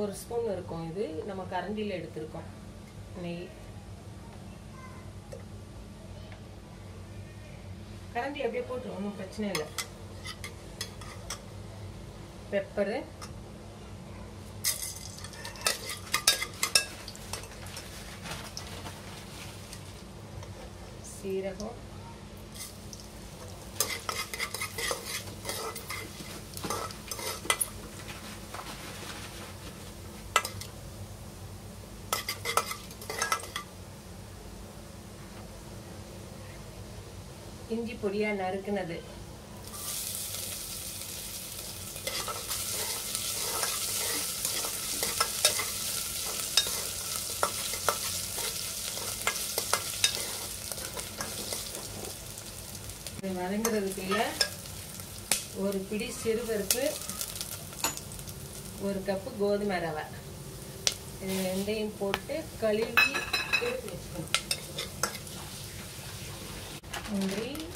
ஒரு ஸ்பூன் இருக்கும் இது. நம்ம கரண்டியில் எடுத்திருக்கோம். நெய். கரண்டி அப்படியே போட்டு ஒன்றும் பிரச்சனை இல்லை. பெப்பரு சீரகம். இஞ்சி பொடியாக நறுக்குனது. இது வதங்குறதுக்குள்ள ஒரு பிடி சிறுபருப்பு ஒரு கப்பு கோதுமை ரவை. இது ரெண்டையும் போட்டு கழுவி எடுத்து வச்சுக்கணும். Um brinde.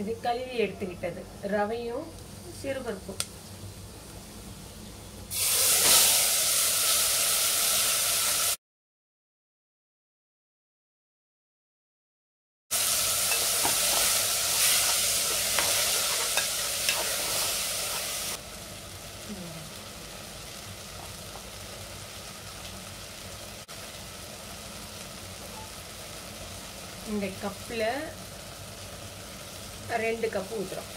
இது கழுவி எடுத்துக்கிட்டது. ரவையும் சிறுபருப்பும். இந்த கப்பில் ரெண்டு கப்பு ஊற்றுறோம்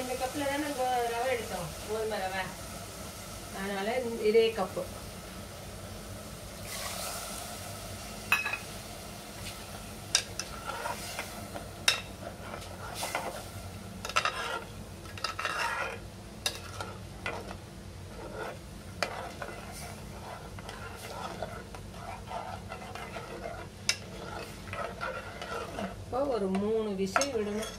இந்த கப்பில் தான் நாங்கள் ரவை எடுத்தோம்? கோதுமை ரவை. அதனால் இதே கப்பு. ஒரு மூணு விசில் விடணும்.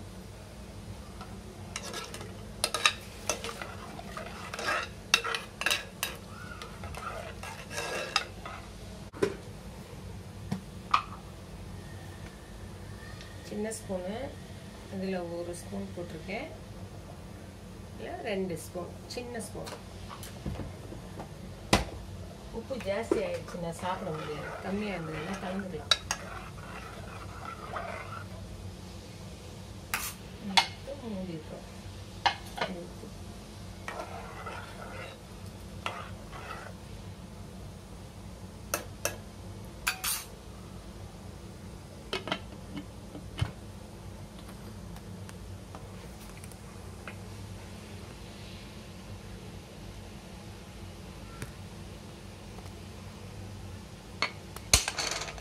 சின்ன ஸ்பூனு இதில் ஒரு ஸ்பூன் போட்டிருக்கேன். இல்லை ரெண்டு ஸ்பூன் சின்ன ஸ்பூன் உப்பு ஜாஸ்தி ஆயிடுச்சு நான் சாப்பிட முடியாது. கம்மியாக இருந்ததுன்னா கலந்துக்கலாம் எடுத்து மூடிட்டோம் எடுத்து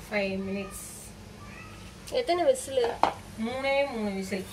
ஃபைவ் மினிட்ஸ் எத்தனை விசில் மூணே மூணு விசில்